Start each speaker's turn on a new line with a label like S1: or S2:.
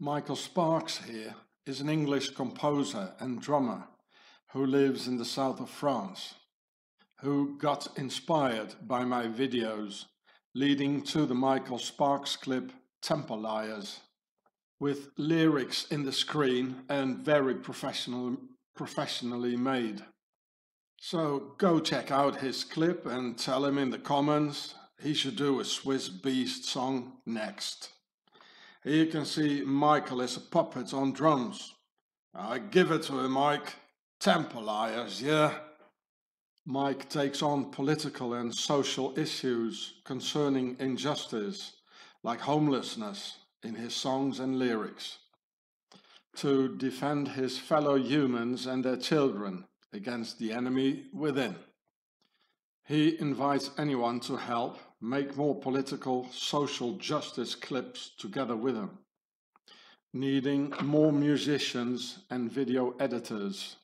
S1: Michael Sparkes here is an English composer and drummer who lives in the south of France, who got inspired by my videos leading to the Michael Sparkes clip Temple Liars with lyrics in the screen and very professional, professionally made. So go check out his clip and tell him in the comments he should do a Swiss Beast song next. Here you can see Michael is a puppet on drums. I give it to him, Mike. Temple liars, yeah? Mike takes on political and social issues concerning injustice, like homelessness, in his songs and lyrics, to defend his fellow humans and their children against the enemy within. He invites anyone to help make more political, social justice clips together with him, needing more musicians and video editors